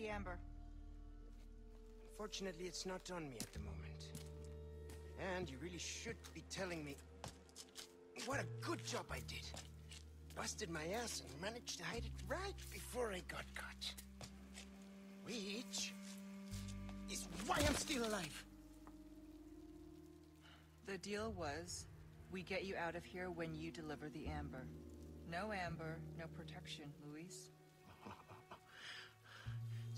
the amber? Fortunately, it's not on me at the moment. And you really should be telling me what a good job I did. Busted my ass and managed to hide it right before I got caught. Which is why I'm still alive. The deal was, we get you out of here when you deliver the amber. No amber, no protection, Luis.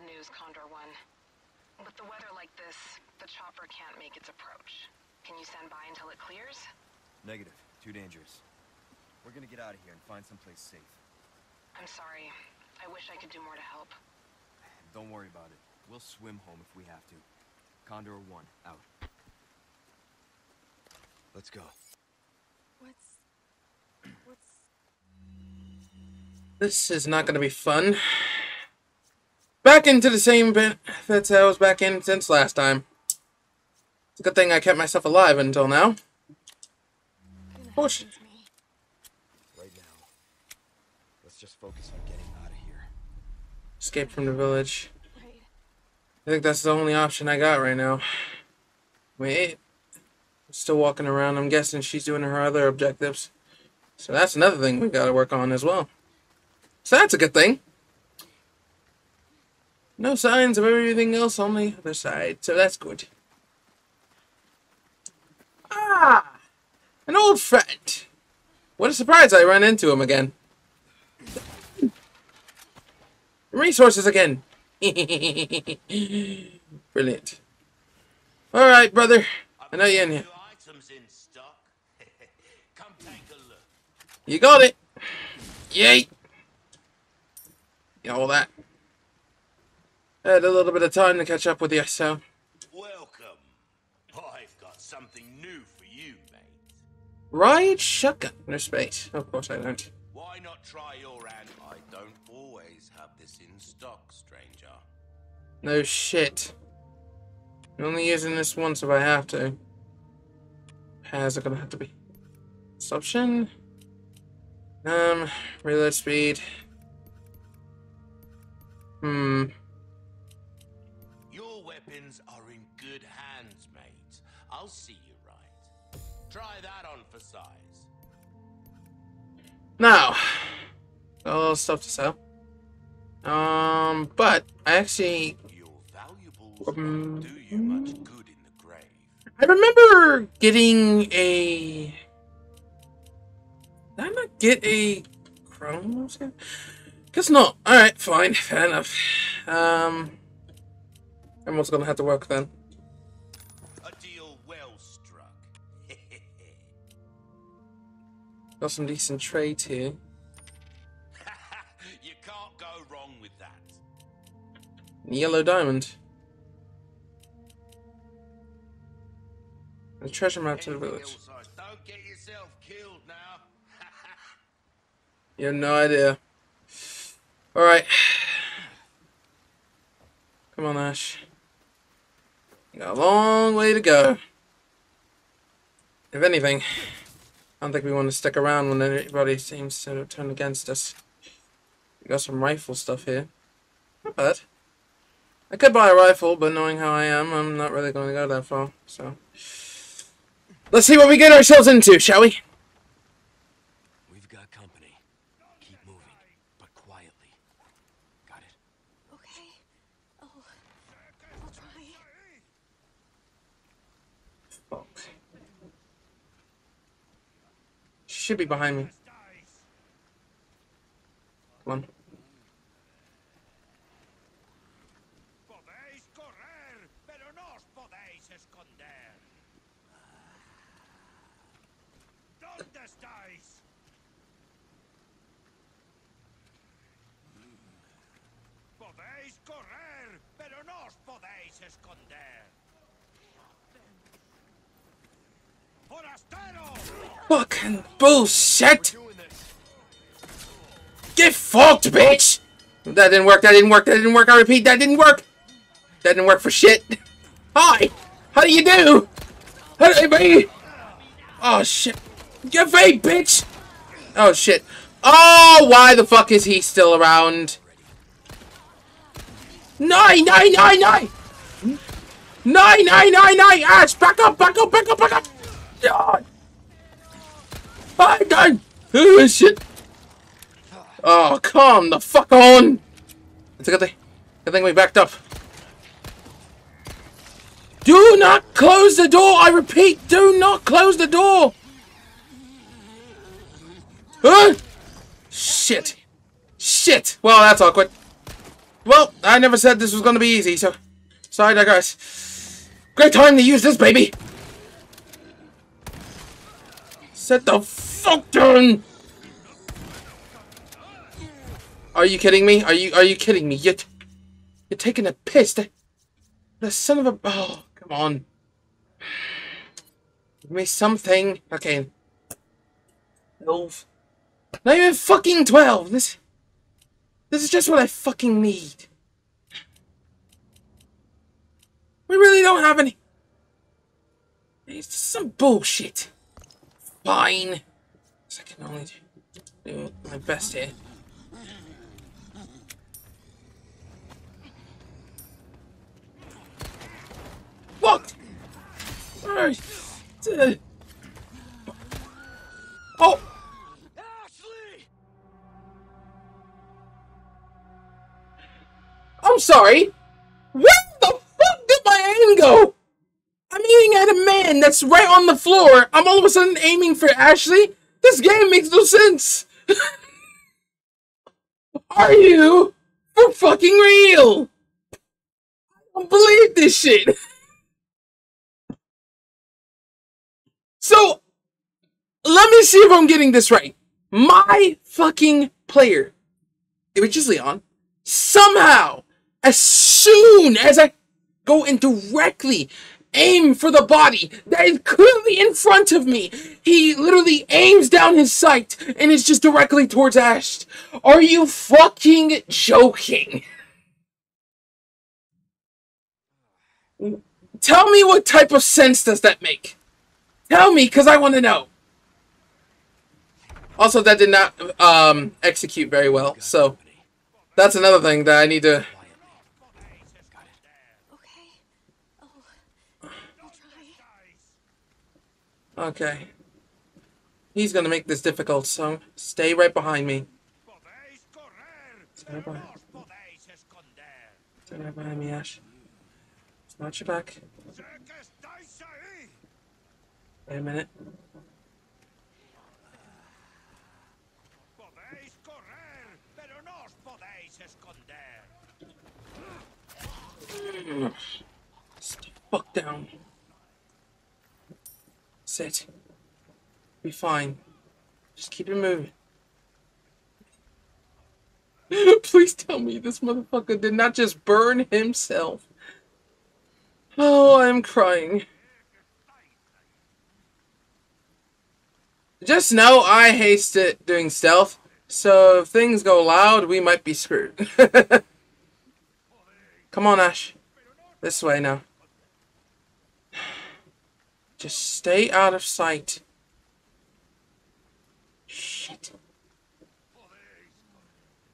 bad news, Condor One. With the weather like this, the chopper can't make its approach. Can you stand by until it clears? Negative. Too dangerous. We're gonna get out of here and find someplace safe. I'm sorry. I wish I could do more to help. Don't worry about it. We'll swim home if we have to. Condor 1, out. Let's go. What's... What's... This is not going to be fun. Back into the same bit that I was back in since last time. It's a good thing I kept myself alive until now. gonna Push. happen to me? Right now. Let's just focus on getting out of here. Escape from the village. Right. I think that's the only option I got right now. Wait. I'm Still walking around. I'm guessing she's doing her other objectives. So that's another thing we gotta work on as well. So that's a good thing. No signs of everything else on the other side, so that's good. Ah! An old friend! What a surprise I run into him again. Resources again! Brilliant. Alright, brother. I know you're in here. You got it. Yay. Yeah, all that. I had a little bit of time to catch up with you, so. Welcome. I've got something new for you, mate. Right shotgun. No space. Of course I don't. Why not try your hand? I don't always have this in stock, stranger. No shit. I'm only using this once if I have to. How's it gonna have to be? Assumption. Um, reload speed. Hmm. I'll see you right. Try that on for size. Now, little stuff to sell. Um, but I actually. Um, do you much good in the grave? I remember getting a. Did I not get a Chrome? Guess not. Alright, fine, fair enough. Um. Everyone's gonna have to work then. Got some decent trades here. you can't go wrong with that. Yellow diamond. A treasure map to the village. Don't get yourself killed now. You have no idea. Alright. Come on, Ash. You got a long way to go. If anything, I don't think we want to stick around when everybody seems to turn against us. We got some rifle stuff here. Not bad. I could buy a rifle, but knowing how I am, I'm not really going to go that far. So, let's see what we get ourselves into, shall we? We've got company. Keep moving, but quietly. Got it? Okay. Oh, I'll try. Fuck. Should be behind me. Come on. Esconder. ¿Dónde correr, pero no os podéis esconder. ¡Forastero! Fucking bullshit! Get fucked, bitch! That didn't work, that didn't work, that didn't work, I repeat, that didn't work! That didn't work for shit. Hi! How do you do? How do you? Oh shit. Get away, bitch! Oh shit. Oh, why the fuck is he still around? Nine, nine, nine, nine! Nine, nine, nine, nine! Ash, back up, back up, back up, back up! God. Bye, done! Oh shit! Oh, come the fuck on! It's a good thing. Good thing we backed up. Do not close the door! I repeat, do not close the door! Huh? Shit. Shit. Well, that's awkward. Well, I never said this was gonna be easy, so... Sorry, digress. Great time to use this, baby! Set the down! Are you kidding me? Are you are you kidding me? You're, you're taking a piss. The, the son of a... Oh, come on. Give me something. Okay. 12. Not even fucking 12. This... This is just what I fucking need. We really don't have any... It's some bullshit. Fine. I can only do my best here. Fuck! Alright. Uh, Oh! Ashley! I'm sorry. Where the fuck did my aim go? I'm aiming at a man that's right on the floor. I'm all of a sudden aiming for Ashley. This game makes no sense. Are you for fucking real? I don't believe this shit. So, let me see if I'm getting this right. My fucking player, which is Leon, somehow, as soon as I go and directly aim for the body that is clearly in front of me, he literally aims down his sight and is just directly towards Ash. Are you fucking joking? Tell me what type of sense does that make? Tell me, because I want to know. Also, that did not um, execute very well, so that's another thing that I need to. Okay. Oh, I'll try. Okay. He's gonna make this difficult, so stay right behind me. Stay right behind, stay right behind me, Ash. Watch your back. Wait a minute. Fuck down. Sit. Be fine. Just keep it moving. Please tell me this motherfucker did not just burn himself. Oh, I'm crying. Just know I hate it doing stealth, so if things go loud, we might be screwed. Come on, Ash. This way now. Just stay out of sight. Shit.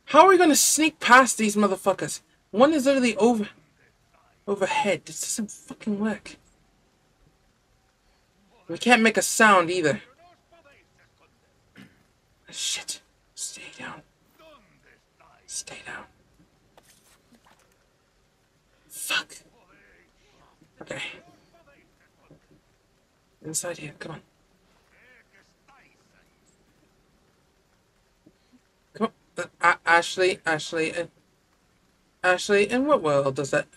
How are we gonna sneak past these motherfuckers? One is literally over overhead. This doesn't fucking work. We can't make a sound either. Shit. Stay down. Stay down. Fuck. Okay. Inside here, come on. Come on. Uh, Ashley, Ashley, and Ashley, in what world does that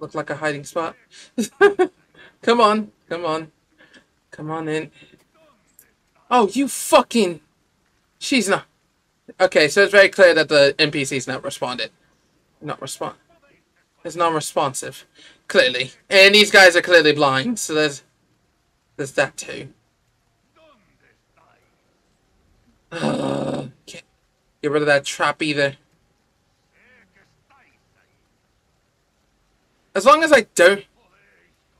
look like a hiding spot? come on, come on. Come on in. Oh, you fucking. She's not. Okay, so it's very clear that the NPC's not responded. Not respond. It's non-responsive, clearly, and these guys are clearly blind. So there's, there's that too. Get rid of that trap either. As long as I don't,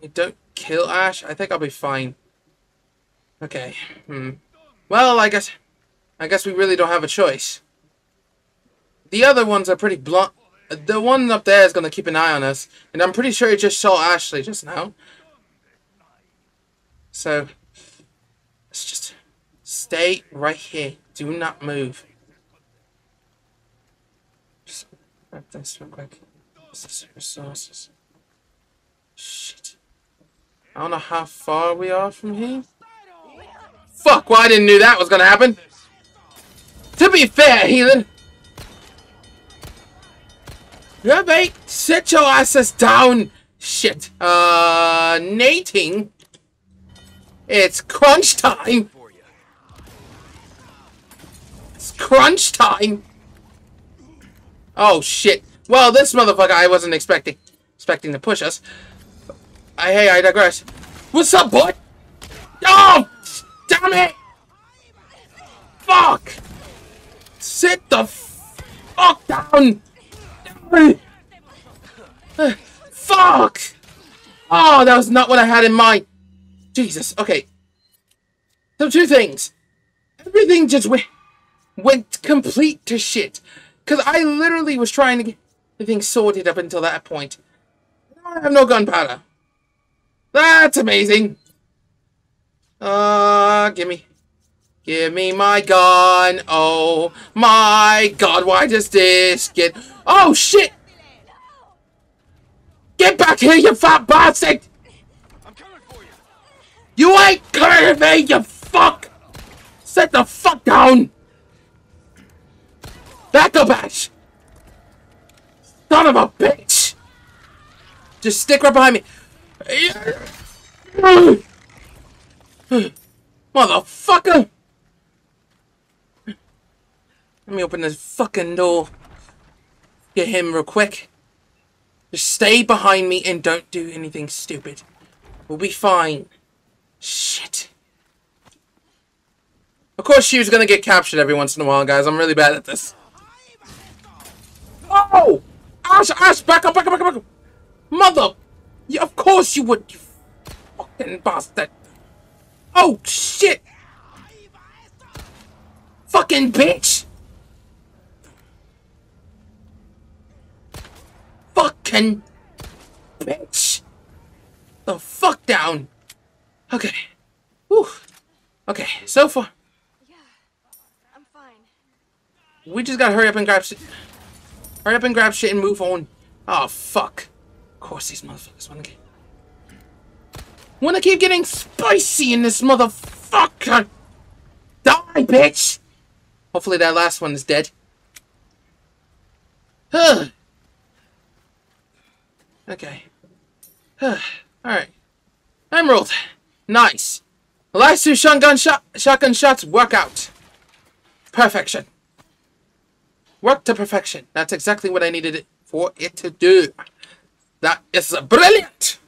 I don't kill Ash, I think I'll be fine. Okay. Hmm. Well, I guess, I guess we really don't have a choice. The other ones are pretty blunt. The one up there is gonna keep an eye on us, and I'm pretty sure he just saw Ashley just now. So, let's just stay right here. Do not move. Just this real quick. Resources. Shit. I don't know how far we are from here. Fuck, well I didn't know that was gonna happen. To be fair, heathen. Yeah, mate, sit your asses down. Shit. Uh, nating. It's crunch time. It's crunch time. Oh shit. Well, this motherfucker I wasn't expecting expecting to push us. I hey, I digress. What's up, boy? Oh, damn it! Fuck! Sit the fuck down! Fuck! Oh, that was not what I had in mind. Jesus. Okay. So two things. Everything just went went complete to shit. Cause I literally was trying to get the thing sorted up until that point. I have no gunpowder. That's amazing. Uh, give me. Give me my gun. Oh my god, why does this get... Oh shit! Get back here, you fat bastard! I'm coming for you. You ain't coming me, you fuck! Set the fuck down! Back up, Ash! Son of a bitch! Just stick right behind me. Motherfucker! Let me open this fucking door. Get him real quick. Just stay behind me and don't do anything stupid. We'll be fine. Shit. Of course she was gonna get captured every once in a while, guys. I'm really bad at this. Oh! Ash, Ash, back up, back up, back up, back up! Mother! Yeah, of course you would, you fucking bastard! Oh, shit! Fucking bitch! Fucking bitch! The fuck down! Okay. Whew. Okay, so far. Yeah, I'm fine. We just gotta hurry up and grab shit. Hurry up and grab shit and move on. Oh, fuck. Of course these motherfuckers wanna get... Wanna keep getting spicy in this motherfucker! Die, bitch! Hopefully that last one is dead. Huh. Okay. Huh. Alright. Emerald. Nice. The last two shotgun, shot shotgun shots work out. Perfection. Work to perfection. That's exactly what I needed it for it to do. That is brilliant.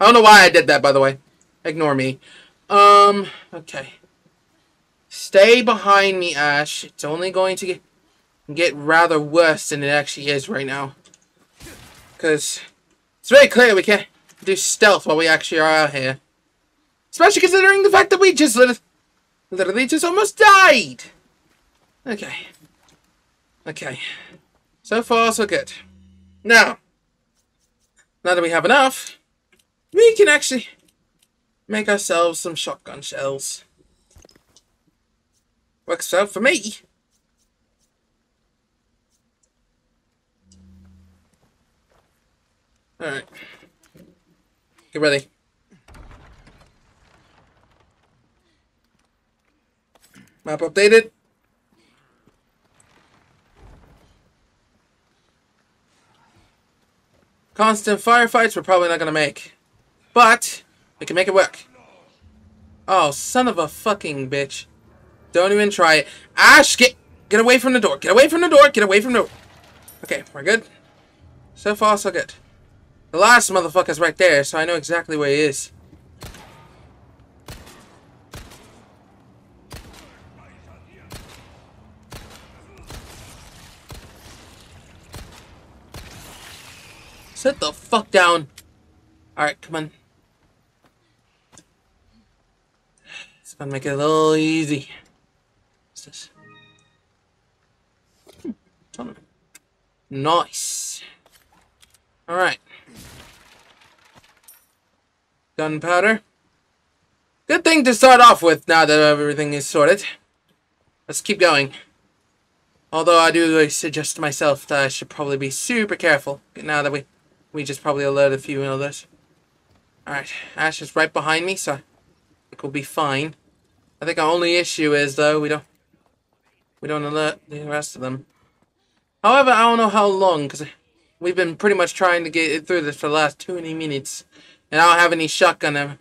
I don't know why I did that, by the way. Ignore me. Um, okay. Stay behind me, Ash. It's only going to get, get rather worse than it actually is right now. Because it's very clear we can't do stealth while we actually are out here. Especially considering the fact that we just lit literally just almost died. Okay. Okay. So far, so good. Now, now that we have enough, we can actually make ourselves some shotgun shells. Works out for me. Alright. Get ready. Map updated. Constant firefights we're probably not to make. But, we can make it work. Oh, son of a fucking bitch. Don't even try it. Ash, get get away from the door. Get away from the door. Get away from the door. Okay, we're good. So far, so good. The last motherfucker's right there, so I know exactly where he is. Sit the fuck down. Alright, come on. It's gonna make it a little easy. What's this? Nice. Alright. Gunpowder. Good thing to start off with now that everything is sorted. Let's keep going. Although I do suggest to myself that I should probably be super careful now that we we just probably alerted a few others. Alright, Ash is right behind me, so it will be fine. I think our only issue is though we don't we don't alert the rest of them. However, I don't know how long because we've been pretty much trying to get it through this for the last 20 minutes, and I don't have any shotgun ammo.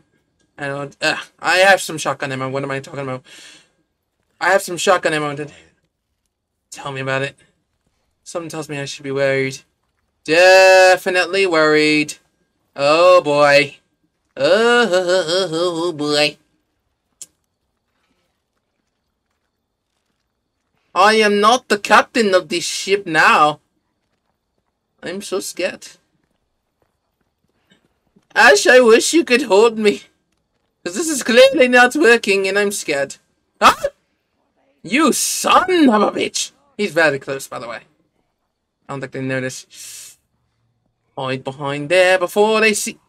I don't. Uh, I have some shotgun ammo. What am I talking about? I have some shotgun ammo. To, tell me about it. Something tells me I should be worried. Definitely worried. Oh boy. Oh boy. I am not the captain of this ship now. I'm so scared. Ash, I wish you could hold me. Because this is clearly not working and I'm scared. Huh? You son of a bitch! He's very close, by the way. I don't think they notice. Hide behind there before they see...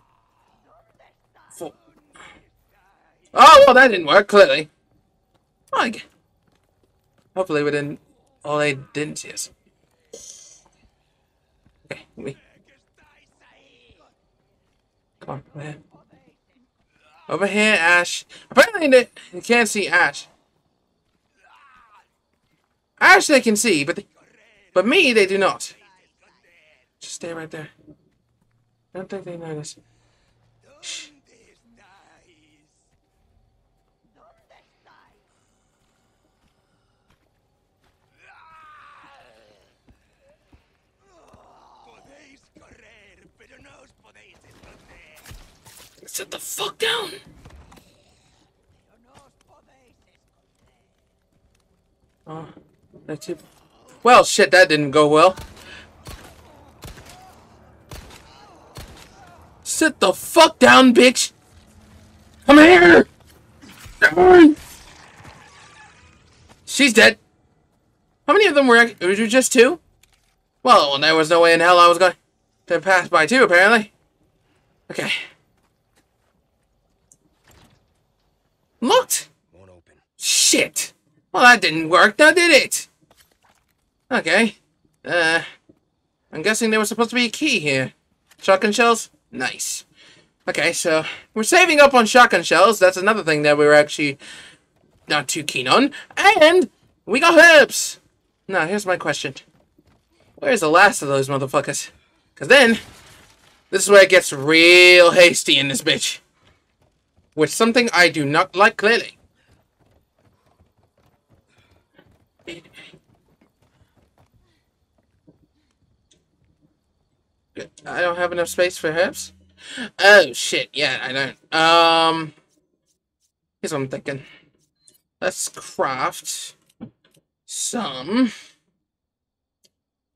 Oh, well, that didn't work, clearly. G- Hopefully we didn't... Oh, they didn't see us. Okay, we... On, over here. Ash. Apparently they, you can't see Ash. Ash they can see, but they, but me they do not. Just stay right there. I don't think they notice. Shh. Podéis correr, pero no os podéis esconder. Sit the fuck down. Oh, that's it. Well, shit, that didn't go well. Sit the fuck down, bitch! Come here! Come on! She's dead. How many of them were? It was just two? Well, there was no way in hell I was going to pass by two, apparently. Okay. Looked! Won't open. Shit! Well, that didn't work, now did it? Okay. Uh, I'm guessing there was supposed to be a key here. Shotgun shells? Nice. Okay, so we're saving up on shotgun shells. That's another thing that we were actually not too keen on. And we got herbs. Now, here's my question. Where's the last of those motherfuckers? Because then, this is where it gets real hasty in this bitch. Which something I do not like clearly. I don't have enough space for herbs. Oh shit! Yeah, I don't. Um, here's what I'm thinking. Let's craft some.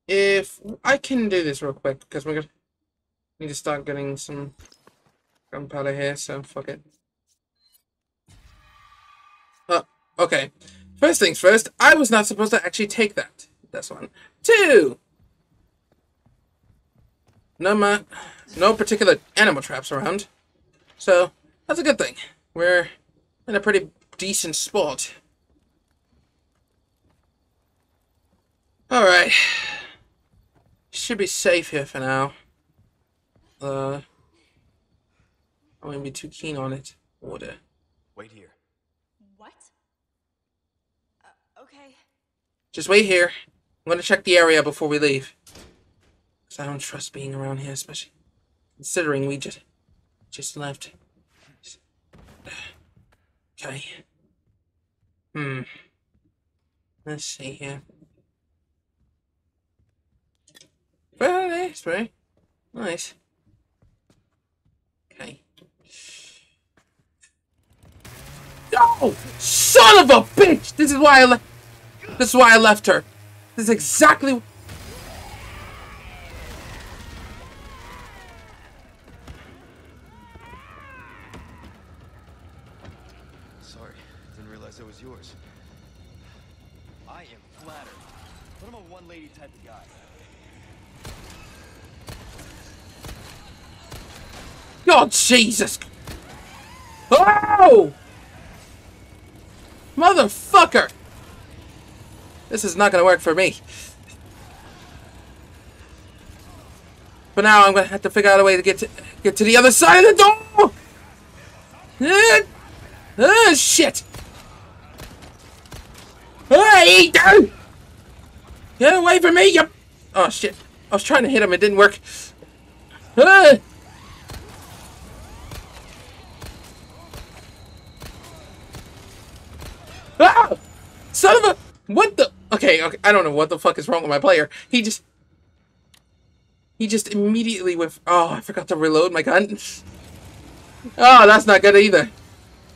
If I can do this real quick, because we're gonna need to start getting some gunpowder here. So fuck it. Okay. First things first. I was not supposed to actually take that. That's one. Two. No ma no particular animal traps around. So, that's a good thing. We're in a pretty decent spot. Alright. Should be safe here for now. Uh, I wouldn't be too keen on it. Water. Wait here. What? Uh, okay. Just wait here. I'm gonna check the area before we leave. Cause I don't trust being around here, especially considering we just just left. Okay. Hmm. Let's see here. Very nice, very nice. Okay. Oh, son of a bitch! This is why I left. This is why I left her. This is exactly. Sorry, didn't realize it was yours. I am flattered, but I'm a one-lady type of guy. Oh, Jesus! Oh! Motherfucker! This is not gonna work for me. But now I'm gonna have to figure out a way to get to get to the other side of the door. Ah, shit! Hey! Get away from me! You. Oh shit! I was trying to hit him. It didn't work. Ah! Son of a... What the... Okay, okay, I don't know what the fuck is wrong with my player. He just... He just immediately with... Oh, I forgot to reload my gun. Oh, that's not good either.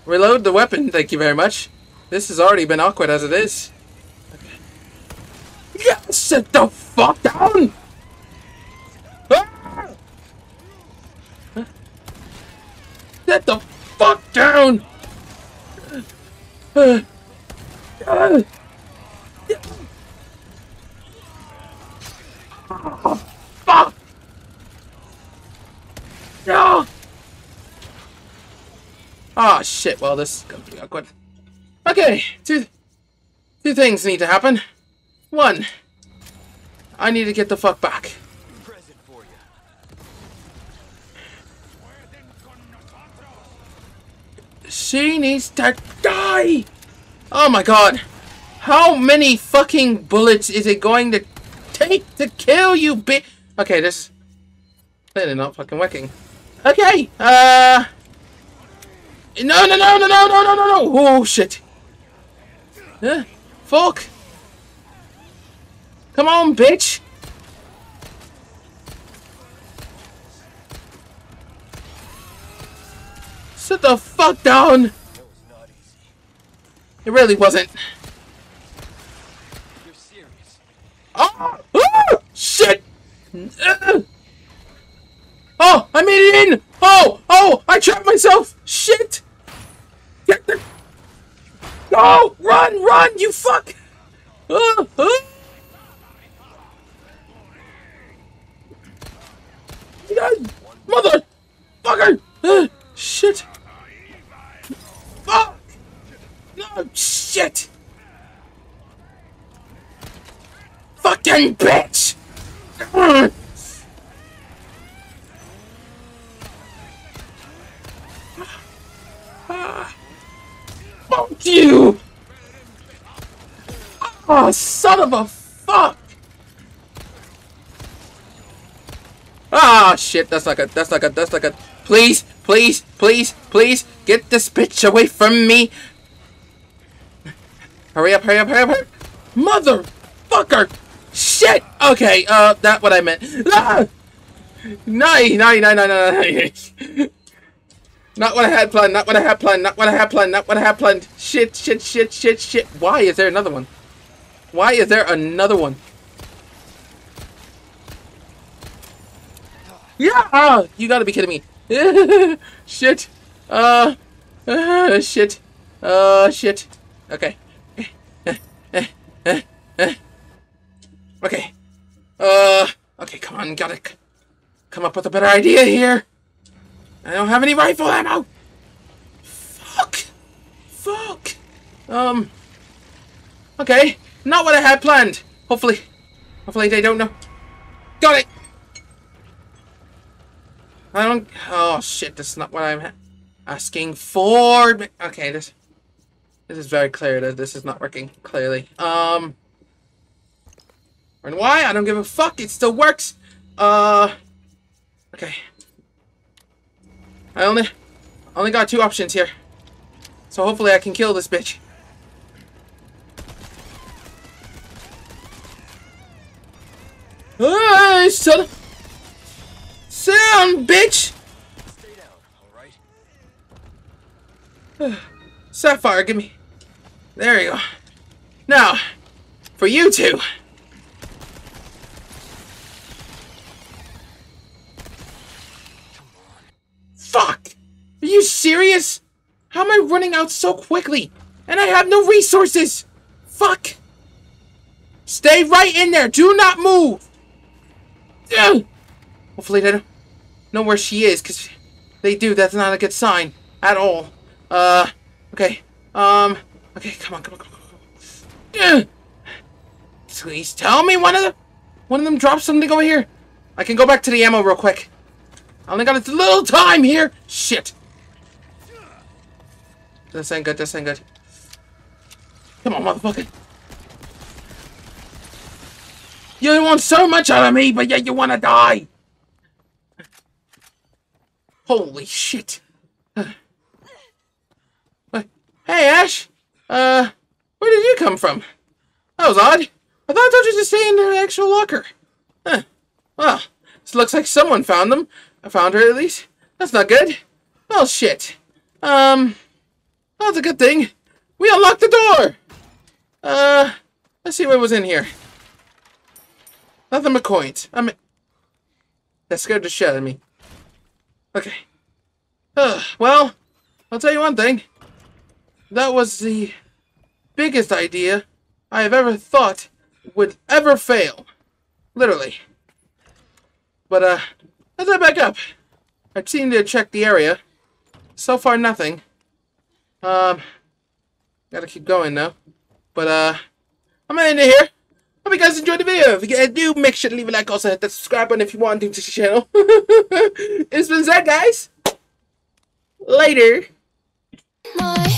Reload the weapon, thank you very much. This has already been awkward as it is. Okay. Yeah, sit the fuck down! Ah! The fuck down! Uh, uh, oh, fuck! No! Oh shit, well this is gonna be awkward. Okay, two, two things need to happen. One, I need to get the fuck back. She needs to die! Oh my god. How many fucking bullets is it going to take to kill you, bitch? Okay, this is clearly not fucking working. Okay, uh... No, no, no, no, no, no, no, no, no! Oh, shit. Uh, fuck. Come on, bitch! Sit the fuck down! It really wasn't. You're serious. Oh! oh shit! Uh. Oh, I made it in! Oh! Oh! I trapped myself! Shit! Get the... Go! Run! Run! You fuck! You Motherfucker! Uh, shit! Fuck! No, shit! Fucking bitch! Ah. Fuck you! Oh, son of a fuck! Ah, shit, that's like good, that's like good, that's like a, Please, please, please, please, get this bitch away from me! Hurry up, hurry up, hurry up, hurry up! Motherfucker! Shit! Okay, uh, that's what I meant. Ah! No, no, no, no, no, no. Not what I had planned, not what I had planned, not what I had planned, not what I had planned. Shit, shit, shit, shit, shit. Why is there another one? Why is there another one? Yeah! Oh, you gotta be kidding me. shit. Uh, uh, shit. Uh, shit. Okay. Okay. Uh, okay, come on, gotta come up with a better idea here. I don't have any rifle ammo. Fuck. Fuck. Um. Okay, not what I had planned. Hopefully, hopefully they don't know. Got it. I don't. Oh shit! That's not what I'm asking for. Okay, this. This is very clear that this is not working. Clearly. Um. And why? I don't give a fuck. It still works. Uh. Okay. I only, only got two options here. So hopefully I can kill this bitch. Hey, son! Sound, bitch! Down, alright? Sapphire, give me. There you go. Now, for you two. You serious? How am I running out so quickly? And I have no resources! Fuck! Stay right in there! Do not move! Ugh. Hopefully they don't know where she is, because they do, that's not a good sign. At all. Uh, okay. Um, okay, come on, come on, come on, come on. Ugh. Please tell me one of them, one of them dropped something over here. I can go back to the ammo real quick. I only got a little time here. Shit. This ain't good, this ain't good. Come on, motherfucker. You want so much out of me, but yet you want to die. Holy shit. Hey, Ash. Uh, where did you come from? That was odd. I thought I told you to stay in the actual locker. Huh. Well, this looks like someone found them. I found her at least. That's not good. Well, shit. Um, that's a good thing. We unlocked the door. Uh, let's see what was in here. Nothing but coins. I mean, that scared the shit out of me. Okay. Uh, well, I'll tell you one thing. That was the biggest idea I have ever thought would ever fail. Literally. But, uh, as I back up, I seem to check the area. So far, nothing. Um, gotta keep going now. But, uh, I'm gonna end it here. Hope you guys enjoyed the video. If you do, make sure to leave a like. Also, hit that subscribe button if you want to to the channel. it's been Zedd, guys. Later. My,